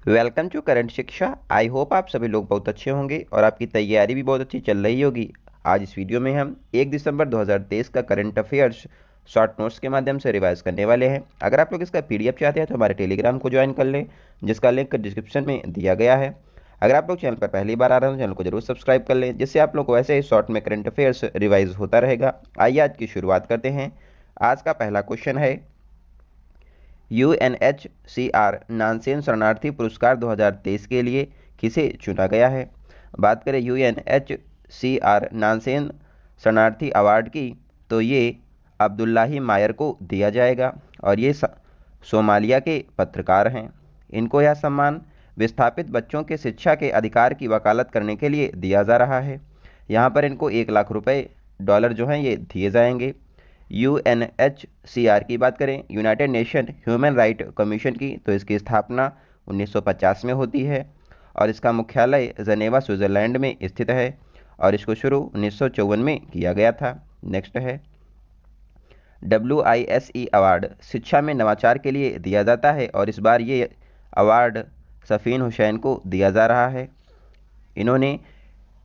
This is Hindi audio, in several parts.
वेलकम टू करंट शिक्षा। आई होप आप सभी लोग बहुत अच्छे होंगे और आपकी तैयारी भी बहुत अच्छी चल रही होगी। आज इस वीडियो में हम 1 दिसंबर 2023 का करंट अफेयर्स, शॉर्ट नोट्स के माध्यम से रिवाइज करने वाले हैं। अगर आप लोग इसका पीडीएफ चाहते हैं तो हमारे टेलीग्राम को ज्वाइन कर लें, जिसका लिंक डिस्क्रिप्शन में दिया गया है। अगर आप लोग चैनल पर पहली बार आ रहे हैं तो चैनल को ज़रूर सब्सक्राइब कर लें, जिससे आप लोग को वैसे ही शॉर्ट में करंट अफेयर्स रिवाइज होता रहेगा। आइए आज की शुरुआत करते हैं। आज का पहला क्वेश्चन है U N H C R Nansen शरणार्थी पुरस्कार 2023 के लिए किसे चुना गया है? बात करें U N H C R Nansen शरणार्थी अवार्ड की तो ये अब्दुल्लाही मायर को दिया जाएगा और ये सोमालिया के पत्रकार हैं। इनको यह सम्मान विस्थापित बच्चों के शिक्षा के अधिकार की वकालत करने के लिए दिया जा रहा है। यहाँ पर इनको एक लाख रुपए डॉलर जो हैं ये दिए जाएँगे। U N H C R की बात करें united nation human right commission की तो इसकी स्थापना 1950 में होती है और इसका मुख्यालय जनेवा स्विट्ज़रलैंड में स्थित है और इसको शुरू उन्नीस सौ चौवन में किया गया था। नेक्स्ट है। W I S E award शिक्षा में नवाचार के लिए दिया जाता है और इस बार ये अवार्ड सफ़ीन हुसैन को दिया जा रहा है। इन्होंने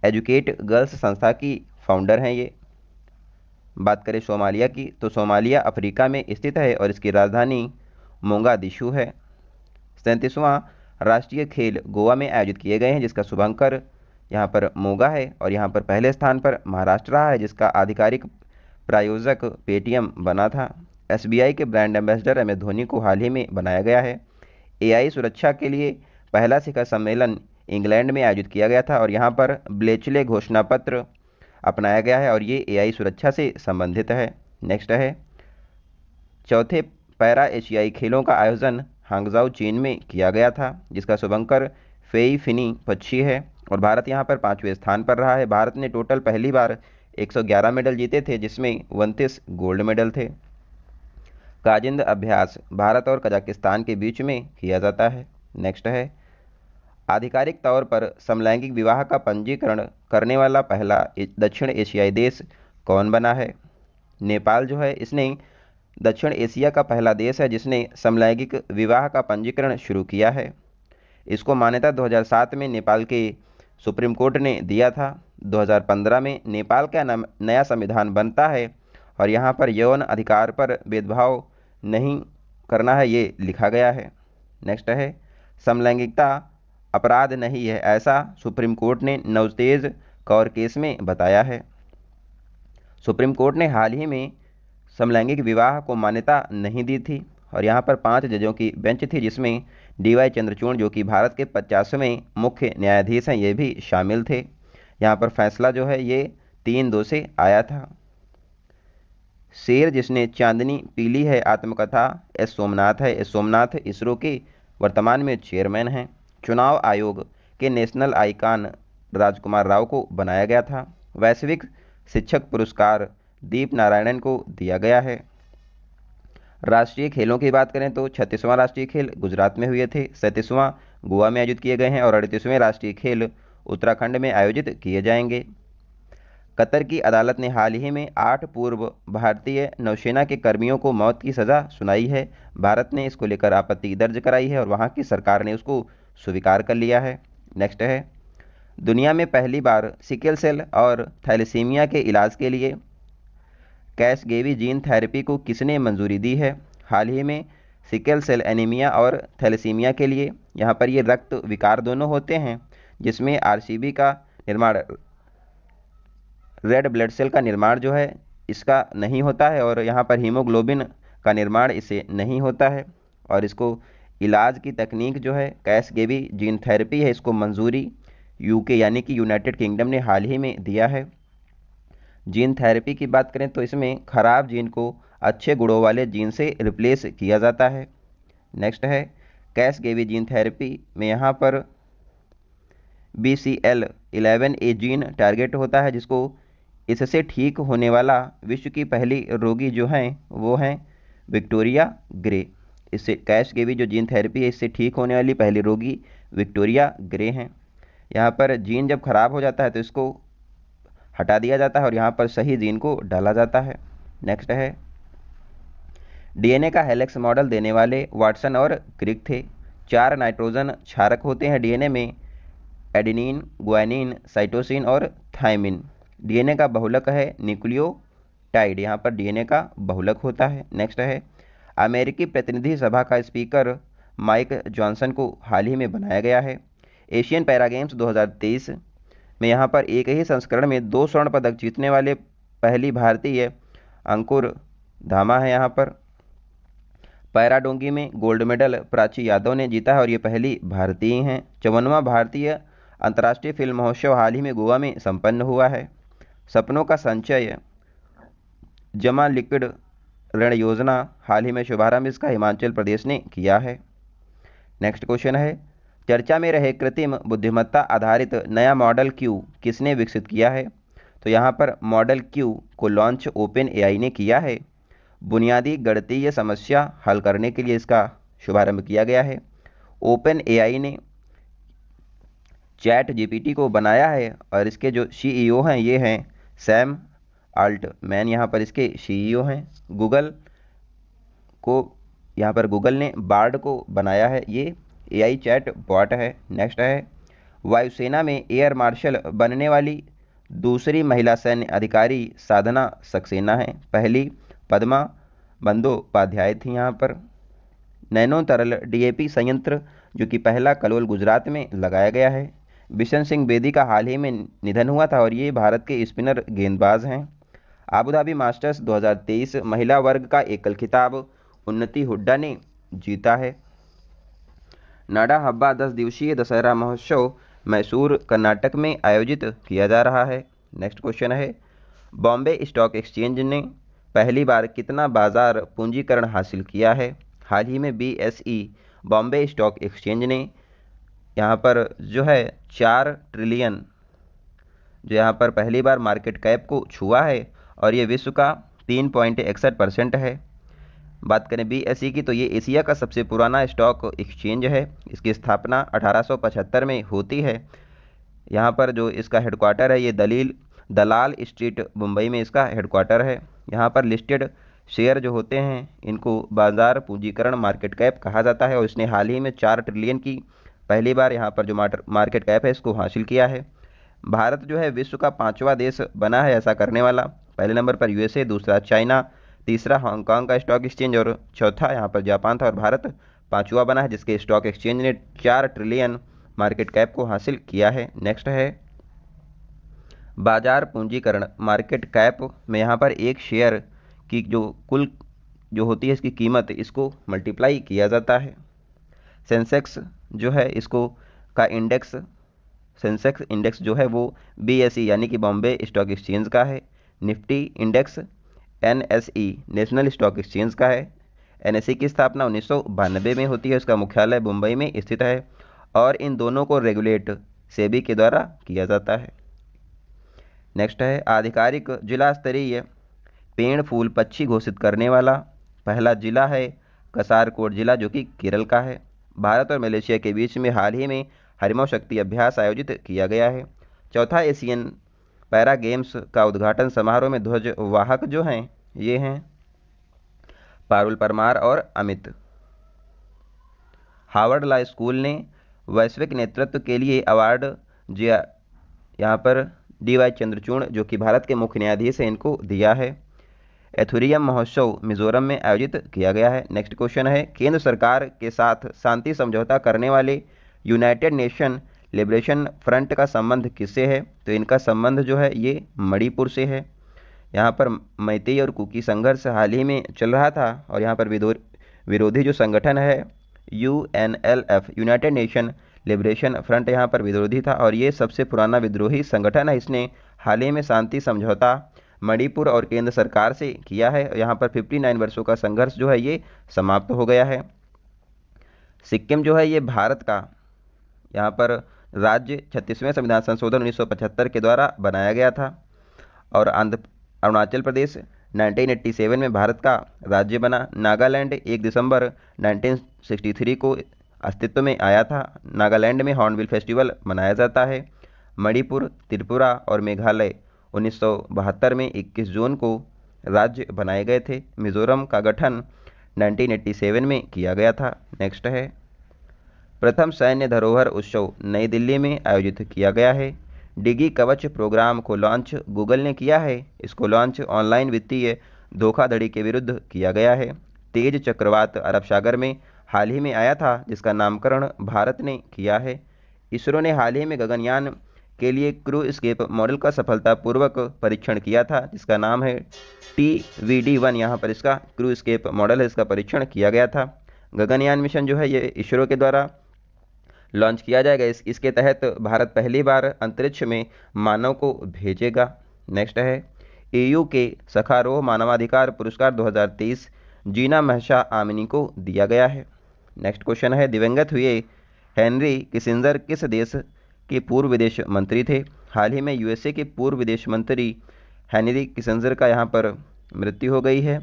एजुकेट गर्ल्स संस्था की फाउंडर हैं ये। बात करें सोमालिया की तो सोमालिया अफ्रीका में स्थित है और इसकी राजधानी मोंगादिशु है। सैंतीसवां राष्ट्रीय खेल गोवा में आयोजित किए गए हैं, जिसका शुभंकर यहाँ पर मोगा है और यहाँ पर पहले स्थान पर महाराष्ट्र रहा है, जिसका आधिकारिक प्रायोजक पेटीएम बना था। एसबीआई के brand ambassador M S Dhoni को हाल ही में बनाया गया है। AI सुरक्षा के लिए पहला शिखर सम्मेलन इंग्लैंड में आयोजित किया गया था और यहाँ पर ब्लेचले घोषणा पत्र अपनाया गया है और ये एआई सुरक्षा से संबंधित है। नेक्स्ट है। चौथे पैरा एशियाई खेलों का आयोजन हांगजाओ, चीन में किया गया था, जिसका शुभंकर फेई फिनी पच्छी है और भारत यहाँ पर पाँचवें स्थान पर रहा है। भारत ने टोटल पहली बार 111 मेडल जीते थे, जिसमें उनतीस गोल्ड मेडल थे। काजिंद अभ्यास भारत और कजाकिस्तान के बीच में किया जाता है। नेक्स्ट है। आधिकारिक तौर पर समलैंगिक विवाह का पंजीकरण करने वाला पहला दक्षिण एशियाई देश कौन बना है? नेपाल जो है, इसने दक्षिण एशिया का पहला देश है जिसने समलैंगिक विवाह का पंजीकरण शुरू किया है। इसको मान्यता 2007 में नेपाल के सुप्रीम कोर्ट ने दिया था। 2015 में नेपाल का नया संविधान बनता है और यहाँ पर यौन अधिकार पर भेदभाव नहीं करना है, ये लिखा गया है। नेक्स्ट है, समलैंगिकता अपराध नहीं है, ऐसा सुप्रीम कोर्ट ने नवतेज कौर केस में बताया है। सुप्रीम कोर्ट ने हाल ही में समलैंगिक विवाह को मान्यता नहीं दी थी और यहाँ पर पाँच जजों की बेंच थी, जिसमें डी वाई चंद्रचूड़, जो कि भारत के पचासवें मुख्य न्यायाधीश हैं, ये भी शामिल थे। यहाँ पर फैसला जो है, ये तीन दो से आया था। शेर जिसने चांदनी पीली है, आत्मकथा एस सोमनाथ है। एस सोमनाथ इसरो के वर्तमान में चेयरमैन हैं। चुनाव आयोग के नेशनल आइकान राजकुमार राव को बनाया गया था। वैश्विक शिक्षक पुरस्कार दीप नारायणन को दिया गया है। राष्ट्रीय खेलों की बात करें तो छत्तीसवां राष्ट्रीय खेल गुजरात में हुए थे। सैंतीसवां गोवा में आयोजित किए गए हैं और अड़तीसवें राष्ट्रीय खेल उत्तराखंड में आयोजित किए जाएँगे। कतर की अदालत ने हाल ही में आठ पूर्व भारतीय नौसेना के कर्मियों को मौत की सज़ा सुनाई है। भारत ने इसको लेकर आपत्ति दर्ज कराई है और वहाँ की सरकार ने उसको स्वीकार कर लिया है। नेक्स्ट है, दुनिया में पहली बार सिकल सेल और थैलेसीमिया के इलाज के लिए कैशगेवी जीन थेरेपी को किसने मंजूरी दी है? हाल ही में सिकल सेल एनीमिया और थैलेसीमिया के लिए यहाँ पर ये रक्त विकार दोनों होते हैं, जिसमें आरसीबी का निर्माण रेड ब्लड सेल का निर्माण जो है, इसका नहीं होता है और यहाँ पर हीमोग्लोबिन का निर्माण इसे नहीं होता है और इसको इलाज की तकनीक जो है, कैश गेबी जीन थेरेपी है, इसको मंजूरी यूके यानी कि यूनाइटेड किंगडम ने हाल ही में दिया है। जीन थेरेपी की बात करें तो इसमें ख़राब जीन को अच्छे गुणों वाले जीन से रिप्लेस किया जाता है। नेक्स्ट है, कैश गेवी जीन थेरेपी में यहाँ पर B C L eleven A gene target होता है, जिसको इससे ठीक होने वाला विश्व की पहली रोगी जो हैं, वो हैं विक्टोरिया ग्रे। इससे कैश के भी जो जीन थेरेपी है, इससे ठीक होने वाली पहली रोगी विक्टोरिया ग्रे हैं। यहाँ पर जीन जब ख़राब हो जाता है तो इसको हटा दिया जाता है और यहाँ पर सही जीन को डाला जाता है। नेक्स्ट है। डीएनए का हेलेक्स मॉडल देने वाले वाटसन और क्रिक थे। चार नाइट्रोजन क्षारक होते हैं डीएनए में एडिनिन ग्वानिन साइटोसिन और थाइमिन डीएनए का बहुलक है न्यूक्लियोटाइड यहाँ पर डीएनए का बहुलक होता है। नेक्स्ट है। अमेरिकी प्रतिनिधि सभा का स्पीकर माइक जॉनसन को हाल ही में बनाया गया है। एशियन पैरा गेम्स 2023 में यहाँ पर एक ही संस्करण में दो स्वर्ण पदक जीतने वाले पहली भारतीय अंकुर धामा है यहाँ पर। पैराडोंगी में गोल्ड मेडल प्राची यादव ने जीता है और ये पहली भारतीय हैं। चौवनवा भारतीय अंतर्राष्ट्रीय फ़िल्म महोत्सव हाल ही में गोवा में संपन्न हुआ है। सपनों का संचय जमा लिक्विड ऋण योजना हाल ही में शुभारंभ इसका हिमाचल प्रदेश ने किया है। नेक्स्ट क्वेश्चन है, चर्चा में रहे कृत्रिम बुद्धिमत्ता आधारित नया मॉडल क्यू किसने विकसित किया है? तो यहाँ पर मॉडल क्यू को लॉन्च ओपन एआई ने किया है। बुनियादी गणितीय समस्या हल करने के लिए इसका शुभारंभ किया गया है। ओपन एआई ने चैट जीपीटी को बनाया है और इसके जो सीईओ हैं, ये हैं सैम आल्ट मैन यहाँ पर इसके सीईओ हैं। गूगल को, यहाँ पर गूगल ने बार्ड को बनाया है। ये एआई चैट बॉट है। नेक्स्ट है। वायुसेना में एयर मार्शल बनने वाली दूसरी महिला सैन्य अधिकारी साधना सक्सेना है। पहली पद्मा बंदोपाध्याय थी यहाँ पर। नैनो तरल डीएपी संयंत्र, जो कि पहला कलोल गुजरात में लगाया गया है। बिशन सिंह बेदी का हाल ही में निधन हुआ था और ये भारत के स्पिनर गेंदबाज हैं। आबूधाबी मास्टर्स 2023 महिला वर्ग का एकल खिताब उन्नति हुड्डा ने जीता है। नाडा हब्बा दस दिवसीय दशहरा महोत्सव मैसूर, कर्नाटक में आयोजित किया जा रहा है। नेक्स्ट क्वेश्चन है, बॉम्बे स्टॉक एक्सचेंज ने पहली बार कितना बाज़ार पूंजीकरण हासिल किया है? हाल ही में बीएसई बॉम्बे स्टॉक एक्सचेंज ने यहाँ पर जो है चार ट्रिलियन, जो यहाँ पर पहली बार मार्केट कैप को छुआ है और ये विश्व का तीन पॉइंट इकसठ परसेंट है। बात करें बी की तो ये एशिया का सबसे पुराना स्टॉक एक्सचेंज है। इसकी स्थापना 1875 में होती है। यहाँ पर जो इसका हेडक्वार्टर है, ये दलील दलाल स्ट्रीट मुंबई में इसका हेडक्वार्टर है। यहाँ पर लिस्टेड शेयर जो होते हैं, इनको बाज़ार पूंजीकरण मार्केट कैप कहा जाता है और इसने हाल ही में चार ट्रिलियन की पहली बार यहाँ पर जो मार्केट कैप है, इसको हासिल किया है। भारत जो है विश्व का पाँचवा देश बना है ऐसा करने वाला। पहले नंबर पर यूएसए, दूसरा चाइना, तीसरा हांगकांग का स्टॉक एक्सचेंज और चौथा यहाँ पर जापान था और भारत पाँचवा बना है, जिसके स्टॉक एक्सचेंज ने चार ट्रिलियन मार्केट कैप को हासिल किया है। नेक्स्ट है बाज़ार पूंजीकरण। मार्केट कैप में यहाँ पर एक शेयर की जो कुल जो होती है इसकी कीमत, इसको मल्टीप्लाई किया जाता है। सेंसेक्स जो है, इसको का इंडेक्स, सेंसेक्स इंडेक्स जो है, वो बी यानी कि बॉम्बे स्टॉक एक्सचेंज का है। Nifty index, NSE national stock exchange का है। एन की स्थापना उन्नीस सौ बानबे में होती है, उसका मुख्यालय मुंबई में स्थित है और इन दोनों को रेगुलेट सेबी के द्वारा किया जाता है। नेक्स्ट है, आधिकारिक जिला स्तरीय पेड़ फूल पक्षी घोषित करने वाला पहला जिला है कसारकोट जिला, जो कि केरल का है। भारत और मलेशिया के बीच में हाल ही में हरिमो शक्ति अभ्यास आयोजित किया गया है। चौथा एशियन पैरा गेम्स का उद्घाटन समारोह में ध्वज वाहक जो हैं, ये हैं, पारुल परमार और अमित। हार्वर्ड ला स्कूल ने वैश्विक नेतृत्व के लिए अवार्ड जिया, यहाँ पर डी वाई चंद्रचूड़, जो कि भारत के मुख्य न्यायाधीश हैं, इनको दिया है। एथुरियम महोत्सव मिजोरम में आयोजित किया गया है। नेक्स्ट क्वेश्चन है, केंद्र सरकार के साथ शांति समझौता करने वाले यूनाइटेड नेशन लिबरेशन फ्रंट का संबंध किससे है? तो इनका संबंध जो है, ये मणिपुर से है। यहाँ पर मैतेई और कुकी संघर्ष हाल ही में चल रहा था और यहाँ पर विरोधी जो संगठन है U N L F united nation liberation front यहाँ पर विरोधी था और ये सबसे पुराना विद्रोही संगठन है। इसने हाल ही में शांति, समझौता मणिपुर और केंद्र सरकार से किया है यहाँ पर 59 वर्षों का संघर्ष जो है, ये समाप्त हो गया है। सिक्किम जो है, ये भारत का यहाँ पर राज्य छत्तीसवें संविधान संशोधन 1975 के द्वारा बनाया गया था और आंध्र, अरुणाचल प्रदेश 1987 में भारत का राज्य बना। नागालैंड 1 दिसंबर 1963 को अस्तित्व में आया था। नागालैंड में हॉर्नबिल फेस्टिवल मनाया जाता है। मणिपुर, त्रिपुरा और मेघालय उन्नीस सौ बहत्तर में 21 जून को राज्य बनाए गए थे। मिजोरम का गठन 1987 में किया गया था। नेक्स्ट है। प्रथम सैन्य धरोहर उत्सव नई दिल्ली में आयोजित किया गया है। डिगी कवच प्रोग्राम को लॉन्च गूगल ने किया है। इसको लॉन्च ऑनलाइन वित्तीय धोखाधड़ी के विरुद्ध किया गया है। तेज चक्रवात अरब सागर में हाल ही में आया था, जिसका नामकरण भारत ने किया है। इसरो ने हाल ही में गगनयान के लिए क्रू स्केप मॉडल का सफलतापूर्वक परीक्षण किया था, जिसका नाम है टी वी डी वन यहाँ पर इसका क्रू स्केप मॉडल है, इसका परीक्षण किया गया था। गगनयान मिशन जो है, ये इसरो के द्वारा लॉन्च किया जाएगा। इस, इसके तहत भारत पहली बार अंतरिक्ष में मानव को भेजेगा। नेक्स्ट है, एयू के सखारोह मानवाधिकार पुरस्कार 2023 जीना महशा आमिनी को दिया गया है। नेक्स्ट क्वेश्चन है, दिवंगत हुए हेनरी किसिंजर किस देश के पूर्व विदेश मंत्री थे? हाल ही में यूएसए के पूर्व विदेश मंत्री हेनरी किसिंजर का यहाँ पर मृत्यु हो गई है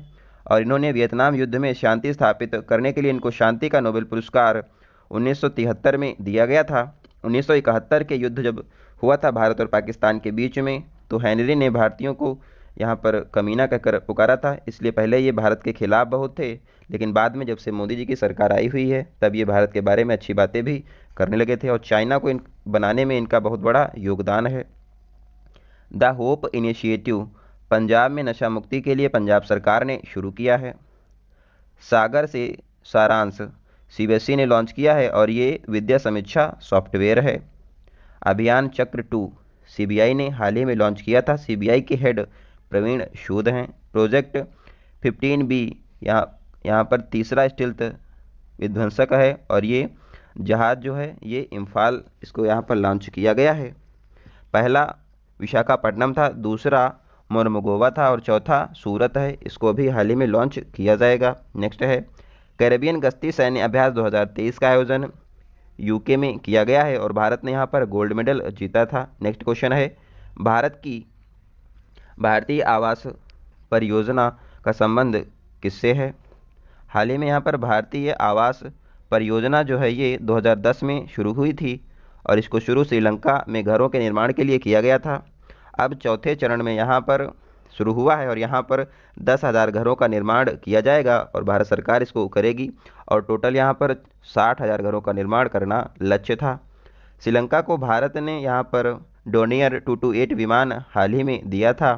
और इन्होंने वियतनाम युद्ध में शांति स्थापित करने के लिए इनको शांति का नोबेल पुरस्कार 1973 में दिया गया था। 1971 के युद्ध जब हुआ था भारत और पाकिस्तान के बीच में तो हेनरी ने भारतीयों को यहाँ पर कमीना कहकर पुकारा था। इसलिए पहले ये भारत के खिलाफ बहुत थे, लेकिन बाद में जब से मोदी जी की सरकार आई हुई है, तब ये भारत के बारे में अच्छी बातें भी करने लगे थे और चाइना को इन, बनाने में इनका बहुत बड़ा योगदान है। द होप इनिशिएटिव, पंजाब में नशा मुक्ति के लिए पंजाब सरकार ने शुरू किया है। सागर से सारांश। सी ने लॉन्च किया है और ये विद्या समीक्षा सॉफ्टवेयर है। अभियान चक्र टू सीबीआई ने हाल ही में लॉन्च किया था। सीबीआई के हेड प्रवीण शोध हैं। प्रोजेक्ट 15 बी यहाँ यहाँ पर तीसरा स्टिल्थ विध्वंसक है और ये जहाज़ जो है, ये इम्फाल इसको यहाँ पर लॉन्च किया गया है। पहला विशाखापट्टनम था, दूसरा मोरमगोवा था और चौथा सूरत है। इसको भी हाल ही में लॉन्च किया जाएगा। नेक्स्ट है कैरेबियन गश्ती सैन्य अभ्यास 2023 का आयोजन यूके में किया गया है और भारत ने यहाँ पर गोल्ड मेडल जीता था। नेक्स्ट क्वेश्चन है। भारत की भारतीय आवास परियोजना का संबंध किससे है? हाल ही में यहाँ पर भारतीय आवास परियोजना जो है ये 2010 में शुरू हुई थी और इसको शुरू श्रीलंका में घरों के निर्माण के लिए किया गया था। अब चौथे चरण में यहाँ पर शुरू हुआ है और यहाँ पर दस हज़ार घरों का निर्माण किया जाएगा और भारत सरकार इसको करेगी और टोटल यहाँ पर साठ हज़ार घरों का निर्माण करना लक्ष्य था। श्रीलंका को भारत ने यहाँ पर डोनियर टू टू एट विमान हाल ही में दिया था।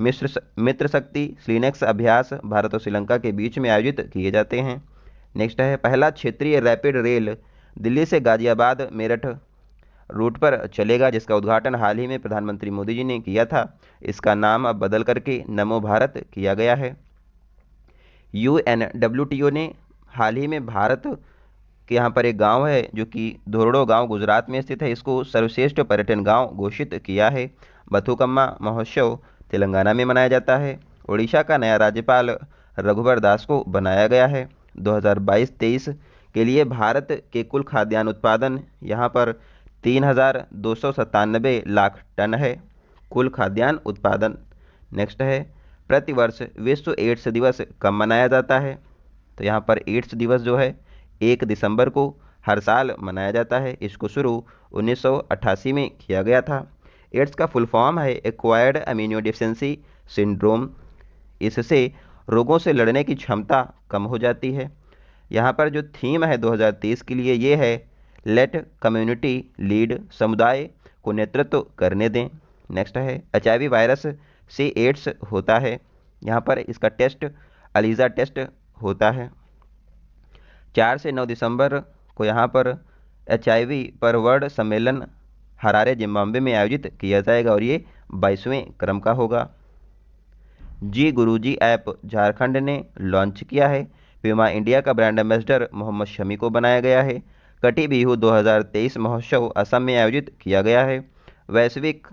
मिश्र मित्र शक्ति स्लीनेक्स अभ्यास भारत और श्रीलंका के बीच में आयोजित किए जाते हैं। नेक्स्ट है, पहला क्षेत्रीय रैपिड रेल दिल्ली से गाजियाबाद मेरठ रूट पर चलेगा, जिसका उद्घाटन हाल ही में प्रधानमंत्री मोदी जी ने किया था। इसका नाम अब बदल करके नमो भारत किया गया है। U N W T O ने हाल ही में भारत के यहाँ पर एक गाँव है, जो कि धोरडो गाँव गुजरात में स्थित है। इसको सर्वश्रेष्ठ पर्यटन गाँव घोषित किया है। बथुकम्मा महोत्सव तेलंगाना में मनाया जाता है। उड़ीसा का नया राज्यपाल रघुवर दास को बनाया गया है। 2022-23 के लिए भारत के कुल खाद्यान्न उत्पादन यहाँ पर तीन हज़ार दो सौ सत्तानबे लाख टन है। कुल खाद्यान्न उत्पादन नेक्स्ट है। प्रतिवर्ष विश्व एड्स दिवस कब मनाया जाता है? तो यहाँ पर एड्स दिवस जो है, एक दिसंबर को हर साल मनाया जाता है। इसको शुरू 1988 में किया गया था। एड्स का फुल फॉर्म है एक्वायर्ड अमीनो डिफिशेंसी सिंड्रोम। इससे रोगों से लड़ने की क्षमता कम हो जाती है। यहाँ पर जो थीम है 2030 के लिए, ये है लेट कम्युनिटी लीड समुदाय को नेतृत्व करने दें। नेक्स्ट है एचआईवी वायरस से एड्स होता है। यहाँ पर इसका टेस्ट अलीज़ा टेस्ट होता है। चार से नौ दिसंबर को यहाँ पर एचआईवी पर वर्ल्ड सम्मेलन हरारे जिम्बाब्वे में आयोजित किया जाएगा और ये बाईसवें क्रम का होगा। जी गुरुजी ऐप झारखंड ने लॉन्च किया है। पीमा इंडिया का ब्रांड एम्बेसडर मोहम्मद शमी को बनाया गया है। कटी बिहू 2023 महोत्सव असम में आयोजित किया गया है। वैश्विक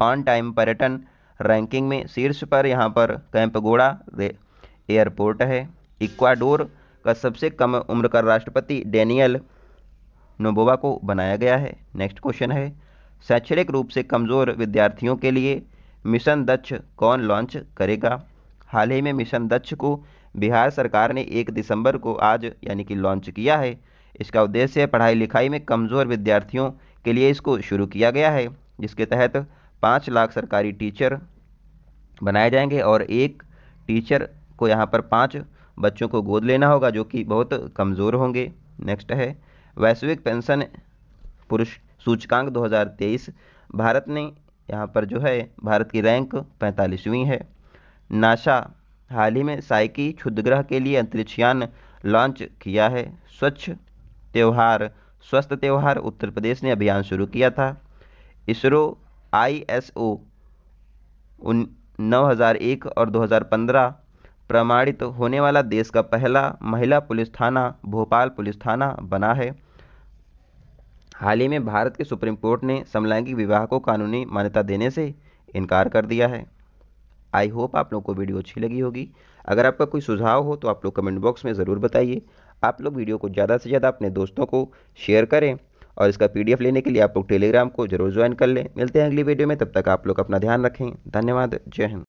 ऑन टाइम पर्यटन रैंकिंग में शीर्ष पर यहाँ पर कैंपगोड़ा एयरपोर्ट है। इक्वाडोर का सबसे कम उम्र का राष्ट्रपति डेनियल नोबोवा को बनाया गया है। नेक्स्ट क्वेश्चन है, शैक्षणिक रूप से कमज़ोर विद्यार्थियों के लिए मिशन दक्ष कौन लॉन्च करेगा? हाल ही में मिशन दक्ष को बिहार सरकार ने एक दिसंबर को आज यानी कि लॉन्च किया है। इसका उद्देश्य पढ़ाई लिखाई में कमज़ोर विद्यार्थियों के लिए इसको शुरू किया गया है, जिसके तहत पाँच लाख सरकारी टीचर बनाए जाएँगे और एक टीचर को यहाँ पर पाँच बच्चों को गोद लेना होगा, जो कि बहुत कमज़ोर होंगे। नेक्स्ट है, वैश्विक पेंशन पुरुष सूचकांक 2023 भारत ने यहाँ पर जो है, भारत की रैंक पैंतालीसवीं है। नासा हाल ही में साइकी क्षुद्रग्रह के लिए अंतरिक्षयान लॉन्च किया है, स्वच्छ त्यौहार, स्वस्थ त्यौहार, उत्तर प्रदेश ने अभियान शुरू किया था। इसरो आई एस ओ और 2015 प्रमाणित होने वाला देश का पहला महिला पुलिस थाना, भोपाल पुलिस थाना बना है। हाल ही में भारत के सुप्रीम कोर्ट ने समलैंगिक विवाह को कानूनी मान्यता देने से इनकार कर दिया है। आई होप आप लोग को वीडियो अच्छी लगी होगी। अगर आपका कोई सुझाव हो तो आप लोग कमेंट बॉक्स में ज़रूर बताइए। आप लोग वीडियो को ज़्यादा से ज़्यादा अपने दोस्तों को शेयर करें और इसका पीडीएफ लेने के लिए आप लोग टेलीग्राम को ज़रूर ज्वाइन कर लें। मिलते हैं अगली वीडियो में, तब तक आप लोग अपना ध्यान रखें। धन्यवाद। जय हिंद।